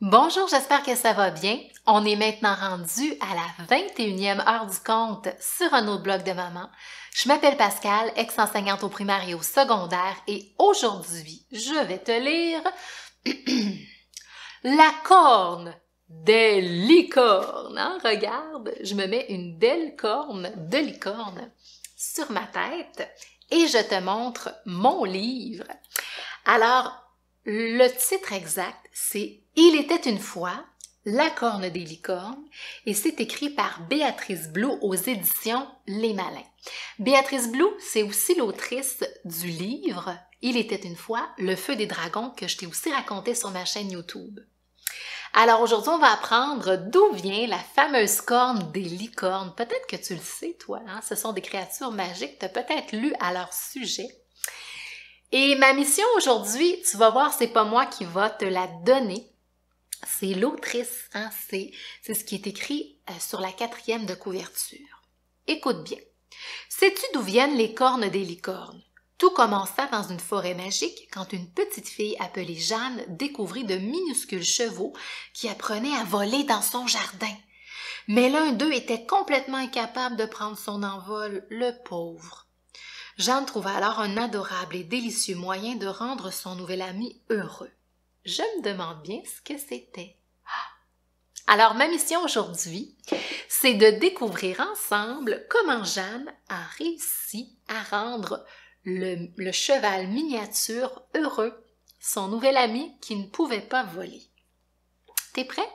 Bonjour, j'espère que ça va bien. On est maintenant rendu à la 21e heure du compte sur un autre blog de maman. Je m'appelle Pascal, ex-enseignante au primaire et au secondaire, et aujourd'hui, je vais te lire La corne des licornes. Hein? Regarde, je me mets une belle corne de licorne sur ma tête et je te montre mon livre. Alors, le titre exact, c'est Il était une fois, La corne des licornes, et c'est écrit par Béatrice Blou aux éditions Les Malins. Béatrice Blou, c'est aussi l'autrice du livre Il était une fois, Le feu des dragons, que je t'ai aussi raconté sur ma chaîne YouTube. Alors aujourd'hui, on va apprendre d'où vient la fameuse corne des licornes. Peut-être que tu le sais, toi, hein? ce sont des créatures magiques, tu as peut-être lu à leur sujet. Et ma mission aujourd'hui, tu vas voir, c'est pas moi qui va te la donner. C'est l'autrice, hein, c'est, c'est ce qui est écrit euh, sur la quatrième de couverture. Écoute bien. Sais-tu d'où viennent les cornes des licornes? Tout commença dans une forêt magique quand une petite fille appelée Jeanne découvrit de minuscules chevaux qui apprenaient à voler dans son jardin. Mais l'un d'eux était complètement incapable de prendre son envol, le pauvre. Jeanne trouva alors un adorable et délicieux moyen de rendre son nouvel ami heureux. Je me demande bien ce que c'était. Ah! Alors, ma mission aujourd'hui, c'est de découvrir ensemble comment Jeanne a réussi à rendre le, le, cheval miniature heureux, son nouvel ami qui ne pouvait pas voler. T'es prêt?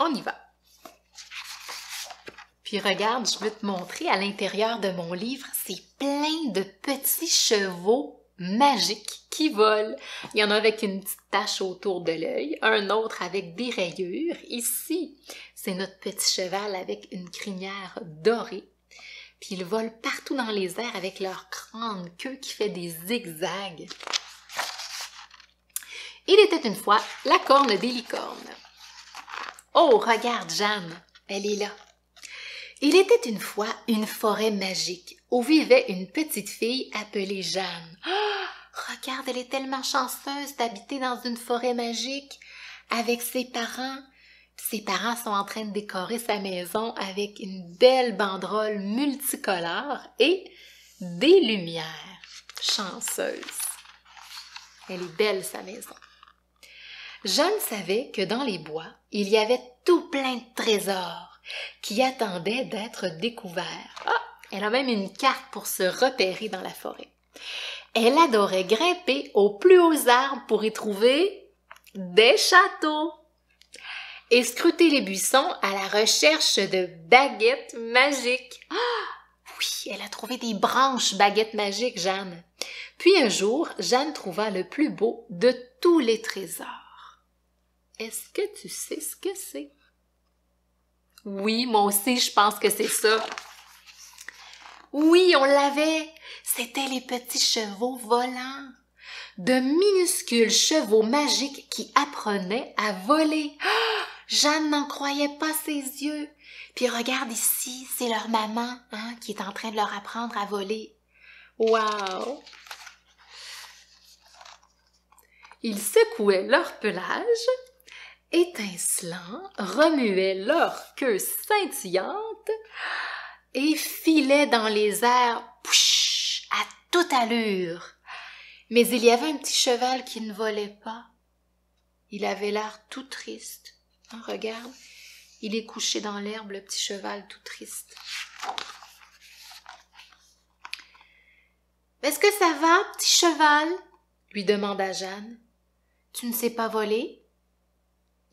On y va. Puis regarde, je veux te montrer à l'intérieur de mon livre, c'est plein de petits chevaux magiques qui volent. Il y en a avec une petite tache autour de l'œil, un autre avec des rayures. Ici, c'est notre petit cheval avec une crinière dorée. Puis ils volent partout dans les airs avec leur grande queue qui fait des zigzags. Il était une fois la corne des licornes. Oh, regarde Jeanne, elle est là. Il était une fois une forêt magique où vivait une petite fille appelée Jeanne. Oh, regarde, elle est tellement chanceuse d'habiter dans une forêt magique avec ses parents. Ses parents sont en train de décorer sa maison avec une belle banderole multicolore et des lumières. Chanceuse. Elle est belle, sa maison. Jeanne savait que dans les bois, il y avait tout plein de trésors qui attendait d'être découvert. Ah, elle a même une carte pour se repérer dans la forêt. Elle adorait grimper aux plus hauts arbres pour y trouver des châteaux et scruter les buissons à la recherche de baguettes magiques. Ah, oui, elle a trouvé des branches baguettes magiques, Jeanne. Puis un jour, Jeanne trouva le plus beau de tous les trésors. Est-ce que tu sais ce que c'est? Oui, moi aussi, je pense que c'est ça. Oui, on l'avait. C'était les petits chevaux volants. De minuscules chevaux magiques qui apprenaient à voler. Ah! Jeanne n'en croyait pas ses yeux. Puis regarde ici, c'est leur maman hein, qui est en train de leur apprendre à voler. Wow! Ils secouaient leur pelage étincelants, remuaient leur queue scintillante et filaient dans les airs à toute allure. Mais il y avait un petit cheval qui ne volait pas. Il avait l'air tout triste. Oh, regarde, il est couché dans l'herbe, le petit cheval tout triste. Est-ce que ça va, petit cheval? lui demanda Jeanne. Tu ne sais pas voler?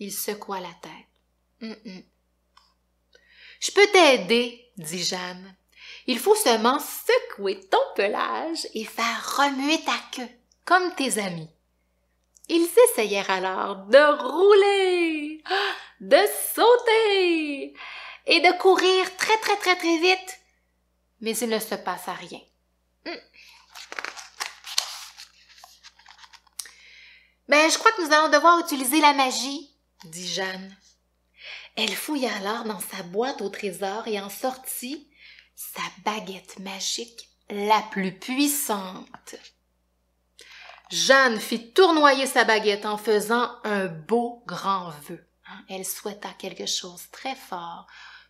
Il secoua la tête. Je peux t'aider, dit Jeanne. Il faut seulement secouer ton pelage et faire remuer ta queue, comme tes amis. Ils essayèrent alors de rouler, de sauter et de courir très très très très vite, mais il ne se passa rien. Mais Ben, je crois que nous allons devoir utiliser la magie, dit Jeanne. Elle fouilla alors dans sa boîte au trésor et en sortit sa baguette magique la plus puissante. Jeanne fit tournoyer sa baguette en faisant un beau grand vœu. Hein, elle souhaita quelque chose très fort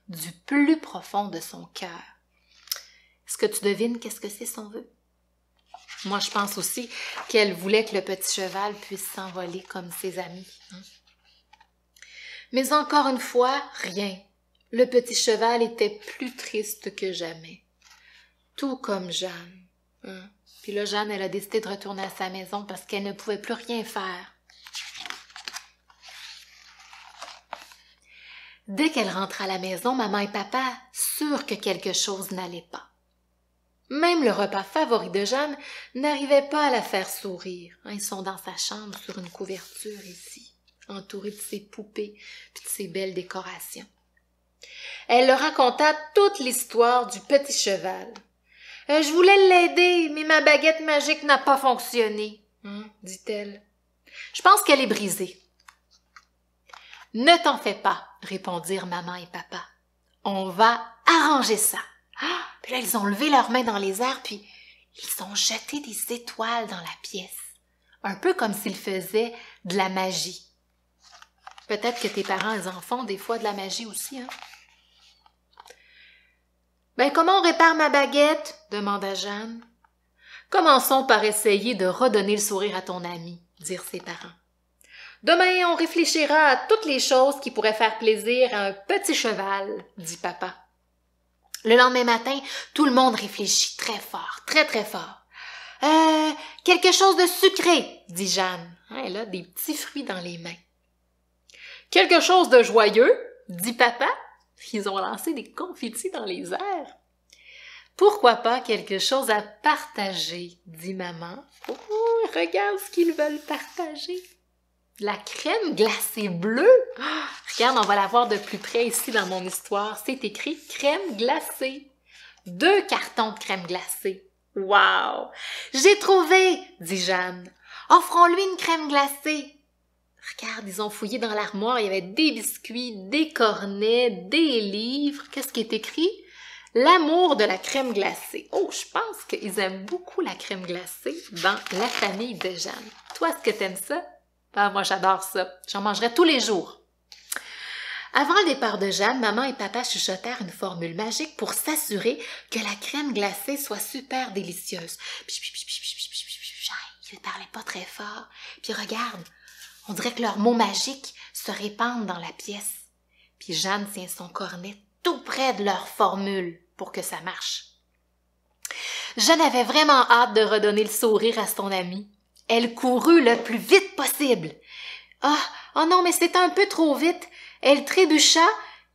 du plus profond de son cœur. Est-ce que tu devines qu'est-ce que c'est son vœu? Moi, je pense aussi qu'elle voulait que le petit cheval puisse s'envoler comme ses amis. Hein. Mais encore une fois, rien. Le petit cheval était plus triste que jamais. Tout comme Jeanne. Hein? Puis là, Jeanne, elle a décidé de retourner à sa maison parce qu'elle ne pouvait plus rien faire. Dès qu'elle rentra à la maison, maman et papa, sûrs que quelque chose n'allait pas. Même le repas favori de Jeanne n'arrivait pas à la faire sourire. Ils sont dans sa chambre sur une couverture ici, entourée de ses poupées et de ses belles décorations. Elle leur raconta toute l'histoire du petit cheval, euh, je voulais l'aider, mais ma baguette magique n'a pas fonctionné, hein, dit-elle. Je pense qu'elle est brisée. Ne t'en fais pas, répondirent maman et papa. On va arranger ça. Ah, puis là, ils ont levé leurs mains dans les airs, puis ils ont jeté des étoiles dans la pièce. Un peu comme s'ils faisaient de la magie. Peut-être que tes parents, ils en des fois de la magie aussi, hein? Ben, comment on répare ma baguette? demanda Jeanne. Commençons par essayer de redonner le sourire à ton ami, dirent ses parents. Demain, on réfléchira à toutes les choses qui pourraient faire plaisir à un petit cheval, dit papa. Le lendemain matin, tout le monde réfléchit très fort, très très fort. Euh, quelque chose de sucré, dit Jeanne. Hein, elle a des petits fruits dans les mains. Quelque chose de joyeux, dit papa. Ils ont lancé des confitis dans les airs. Pourquoi pas quelque chose à partager, dit maman. Oh, regarde ce qu'ils veulent partager. La crème glacée bleue. Ah, regarde, on va la voir de plus près ici dans mon histoire. C'est écrit crème glacée. Deux cartons de crème glacée. Wow! J'ai trouvé, dit Jeanne. Offrons-lui une crème glacée. Regarde, ils ont fouillé dans l'armoire, il y avait des biscuits, des cornets, des livres. Qu'est-ce qui est écrit? L'amour de la crème glacée. Oh, je pense qu'ils aiment beaucoup la crème glacée dans la famille de Jeanne. Toi, est-ce que t'aimes ça? Ah, moi, j'adore ça. J'en mangerai tous les jours. Avant le départ de Jeanne, maman et papa chuchotèrent une formule magique pour s'assurer que la crème glacée soit super délicieuse. Ils ne parlaient pas très fort. Puis regarde, on dirait que leurs mots magiques se répandent dans la pièce. Puis Jeanne tient son cornet tout près de leur formule pour que ça marche. Jeanne avait vraiment hâte de redonner le sourire à son amie. Elle courut le plus vite possible. Ah, oh non, mais c'était un peu trop vite. Elle trébucha,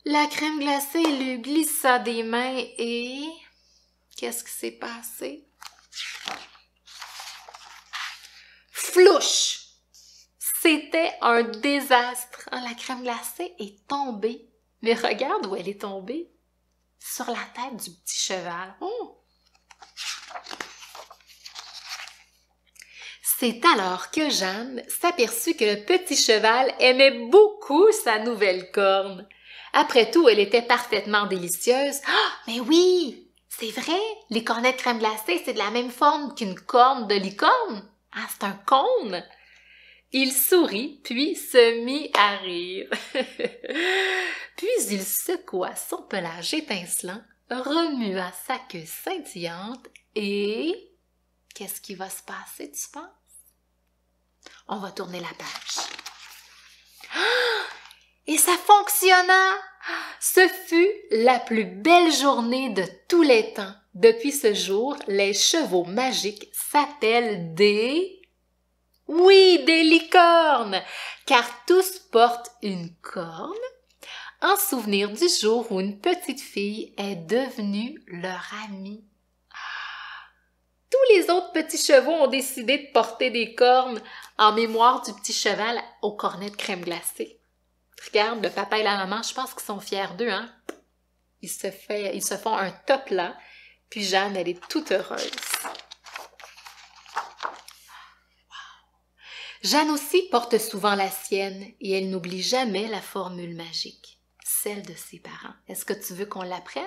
la crème glacée lui glissa des mains et... Qu'est-ce qui s'est passé? Flouche! C'était un désastre. Ah, la crème glacée est tombée. Mais regarde où elle est tombée. Sur la tête du petit cheval. Oh! C'est alors que Jeanne s'aperçut que le petit cheval aimait beaucoup sa nouvelle corne. Après tout, elle était parfaitement délicieuse. Ah, mais oui, c'est vrai, les cornets de crème glacée, c'est de la même forme qu'une corne de licorne. Ah, c'est un cône. Il sourit, puis se mit à rire. puis il secoua son pelage étincelant, remua sa queue scintillante et... Qu'est-ce qui va se passer, tu penses? On va tourner la page. Et ça fonctionna! Ce fut la plus belle journée de tous les temps. Depuis ce jour, les chevaux magiques s'appellent des oui, des licornes, car tous portent une corne en souvenir du jour où une petite fille est devenue leur amie. Tous les autres petits chevaux ont décidé de porter des cornes en mémoire du petit cheval au cornet de crème glacée. Regarde, le papa et la maman, je pense qu'ils sont fiers d'eux, hein? Ils se, ils se font un top là, puis Jeanne, elle est toute heureuse. Jeanne aussi porte souvent la sienne et elle n'oublie jamais la formule magique, celle de ses parents. Est-ce que tu veux qu'on l'apprenne,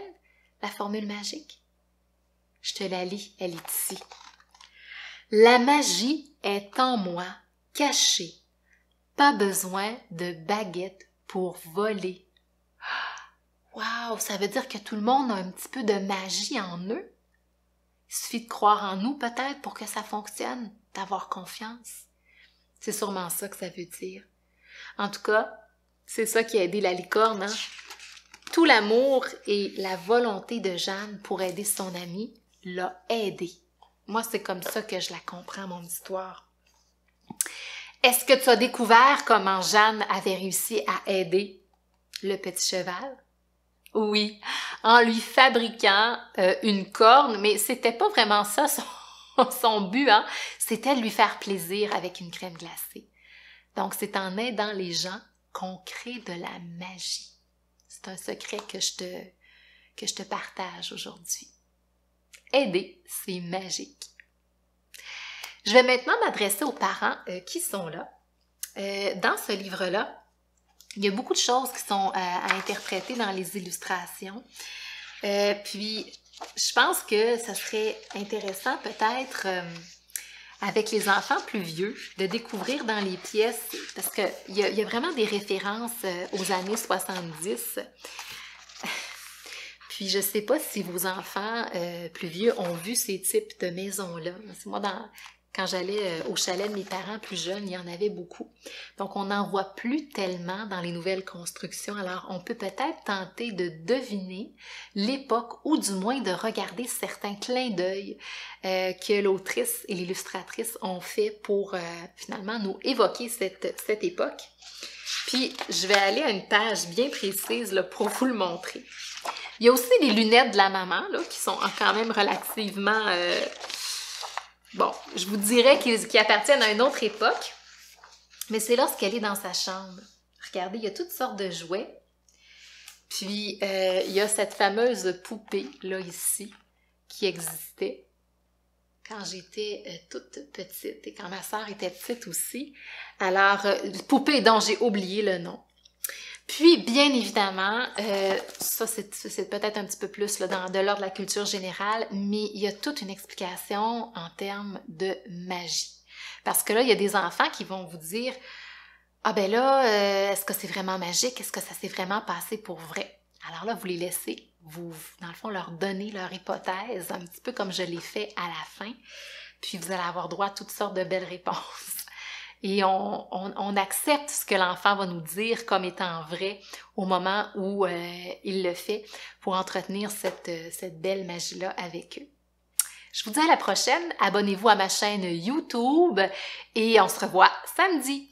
la formule magique? Je te la lis, elle est ici. La magie est en moi, cachée. Pas besoin de baguette pour voler. Wow, ça veut dire que tout le monde a un petit peu de magie en eux? Il suffit de croire en nous peut-être pour que ça fonctionne, d'avoir confiance. C'est sûrement ça que ça veut dire. En tout cas, c'est ça qui a aidé la licorne. Hein? Tout l'amour et la volonté de Jeanne pour aider son amie l'a aidé. Moi, c'est comme ça que je la comprends, mon histoire. Est-ce que tu as découvert comment Jeanne avait réussi à aider le petit cheval? Oui, en lui fabriquant euh, une corne, mais c'était pas vraiment ça son, son but, hein? c'était de lui faire plaisir avec une crème glacée. Donc, c'est en aidant les gens qu'on crée de la magie. C'est un secret que je te, que je te partage aujourd'hui. Aider, c'est magique. Je vais maintenant m'adresser aux parents euh, qui sont là. Euh, dans ce livre-là, il y a beaucoup de choses qui sont euh, à interpréter dans les illustrations. Puis, je pense que ça serait intéressant peut-être avec les enfants plus vieux de découvrir dans les pièces, parce qu'il y, a, y a vraiment des références aux années 70. Puis je sais pas si vos enfants plus vieux ont vu ces types de maisons-là. Moi, dans, quand j'allais euh, au chalet de mes parents plus jeunes, il y en avait beaucoup. Donc, on n'en voit plus tellement dans les nouvelles constructions. Alors, on peut peut-être tenter de deviner l'époque ou du moins de regarder certains clins d'œil euh, que l'autrice et l'illustratrice ont fait pour euh, finalement nous évoquer cette, cette époque. Puis, je vais aller à une page bien précise pour vous le montrer. Il y a aussi les lunettes de la maman là, qui sont quand même relativement Bon, je vous dirais qu'ils appartiennent à une autre époque, mais c'est lorsqu'elle est dans sa chambre. Regardez, il y a toutes sortes de jouets. Puis, euh, il y a cette fameuse poupée, là, ici, qui existait quand j'étais euh, toute petite et quand ma sœur était petite aussi. Alors, euh, poupée dont j'ai oublié le nom. Puis, bien évidemment, euh, ça c'est peut-être un petit peu plus là, dans, de l'ordre de la culture générale, mais il y a toute une explication en termes de magie. Parce que là, il y a des enfants qui vont vous dire, ah ben là, euh, est-ce que c'est vraiment magique? Est-ce que ça s'est vraiment passé pour vrai? Alors là, vous les laissez, vous, dans le fond, leur donner leur hypothèse, un petit peu comme je l'ai fait à la fin, puis vous allez avoir droit à toutes sortes de belles réponses et on, accepte ce que l'enfant va nous dire comme étant vrai au moment où euh, il le fait pour entretenir cette, euh, cette belle magie-là avec eux. Je vous dis à la prochaine, abonnez-vous à ma chaîne YouTube et on se revoit samedi.